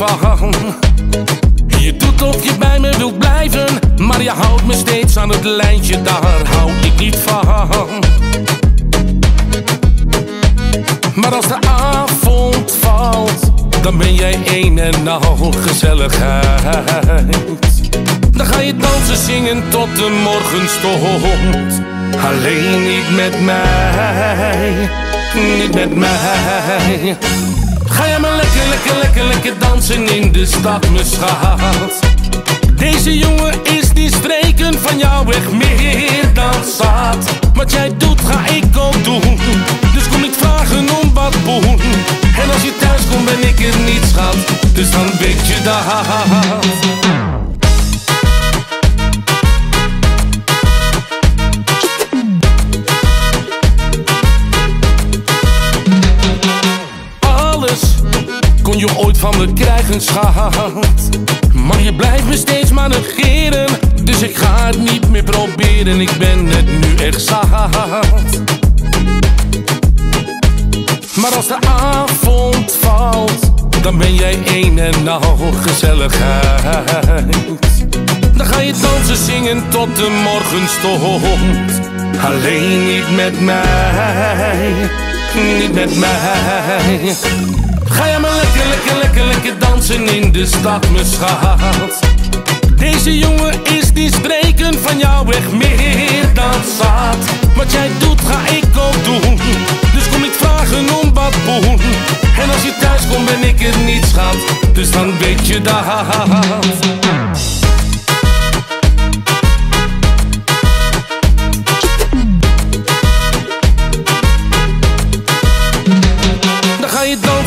van. Je doet of je bij me wilt blijven, maar je houdt me steeds aan het lijntje, daar hou ik niet van. Maar als de avond valt, dan ben jij een en al gezelligheid. Dan ga je dansen, zingen tot de morgenstond. Alleen niet met mij, niet met mij. Ga jij maar lekker, lekker, lekker, lekker dansen in de stad, mijn schat. Deze jongen is die streken van jou echt meer dan zat. Wat jij doet, ga ik ook doen. Dus kom niet vragen om wat boen. En als je thuis komt, ben ik er niet, schat. Dus dan weet je dat. Van me krijgen, schat. Maar je blijft me steeds maar negeren. Dus ik ga het niet meer proberen. Ik ben het nu echt zat. Maar als de avond valt, dan ben jij een en al gezelligheid. Dan ga je dansen, zingen tot de morgenstond. Alleen niet met mij, niet met mij. Ga jij maar lekker, lekker, lekker, lekker dansen in de stad, mijn schat. Deze jongen is die spreken van jou echt meer dan zat. Wat jij doet, ga ik ook doen. Dus kom niet vragen om wat boen. En als je thuis komt, ben ik er niet, schat. Dus dan weet je dat.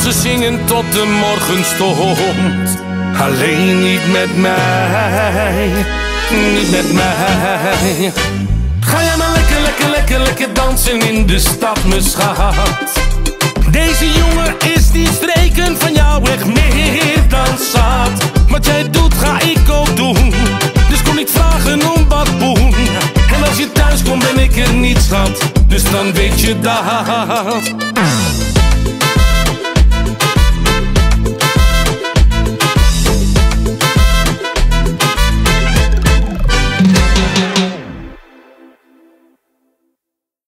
Dansen, zingen tot de morgenstond. Alleen niet met mij, niet met mij. Ga jij maar lekker, lekker, lekker, lekker dansen in de stad, mijn schat. Deze jongen is die streken van jou echt meer dan zat. Wat jij doet, ga ik ook doen. Dus kom niet vragen om wat boen. En als je thuis komt, ben ik er niet, schat. Dus dan weet je dat.